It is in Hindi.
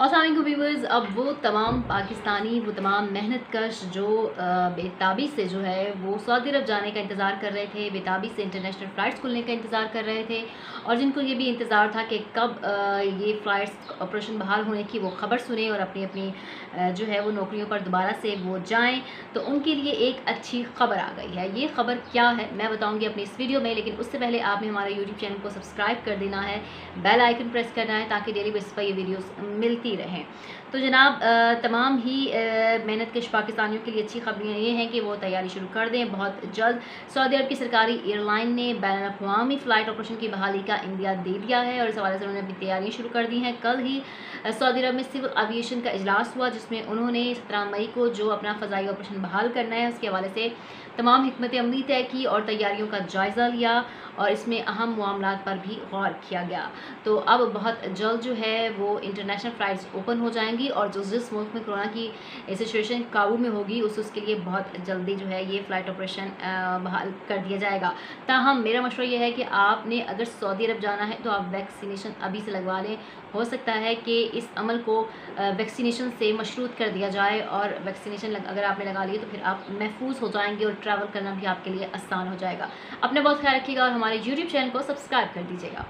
असल व्यूवर्स अब वो तमाम पाकिस्तानी, वो तमाम मेहनत कश जो बेताबी से जो है, वो सऊदी अरब जाने का इंतज़ार कर रहे थे, बेताबी से इंटरनेशनल फ़्लाइट्स खुलने का इंतज़ार कर रहे थे और जिनको ये भी इंतज़ार था कि कब ये फ़्लाइट्स ऑपरेशन बहाल होने की वो ख़बर सुने और अपनी अपनी जो है वो नौकरियों पर दोबारा से वो जाएँ तो उनके लिए एक अच्छी ख़बर आ गई है। ये ख़बर क्या है, मैं बताऊँगी अपनी इस वीडियो में, लेकिन उससे पहले आपने हमारे यूट्यूब चैनल को सब्सक्राइब कर देना है बेल आइकन प्रेस करना है, ताकि डेली बेसिस पर ये वीडियोज़ मिलती ही रहें। तो जनाब तमाम ही मेहनत कश पाकिस्तानियों के लिए अच्छी खबरें ये हैं कि वो तैयारी शुरू कर दें बहुत जल्द। सऊदी अरब की सरकारी एयरलाइन ने बैन अवी फ़्लाइट ऑपरेशन की बहाली का इंडिया दे दिया है और इस हवाले से उन्होंने अपनी तैयारियाँ शुरू कर दी हैं। कल ही सऊदी अरब में सिविल एविएशन का इजलास हुआ, जिसमें उन्होंने सत्रह मई को जो अपना फ़जाई ऑपरेशन बहाल करना है, उसके हवाले से तमाम हमत अमली तय की और तैयारियों का जायज़ा लिया और इसमें अहम मामला पर भी गौर किया गया। तो अब बहुत जल्द जो है वो इंटरनेशनल फ़्लाइट्स ओपन हो जाएँगी और जो जिस मुल्क में कोरोना की सिचुएशन काबू में होगी, उस उसके लिए बहुत जल्दी जो है ये फ़्लाइट ऑपरेशन बहाल कर दिया जाएगा। ताहम, मेरा मशवरा ये है कि आपने अगर सऊदी अरब जाना है तो आप वैक्सीनेशन अभी से लगवा लें। हो सकता है कि इस अमल को वैक्सीनेशन से मशरूत कर दिया जाए और वैक्सीनेशन अगर आपने लगा लिए तो फिर आप महफूज हो जाएँगे और ट्रैवल करना भी आपके लिए आसान हो जाएगा। अपने बहुत ख्याल रखिएगा और हमारे यूट्यूब चैनल को सब्सक्राइब कर दीजिएगा।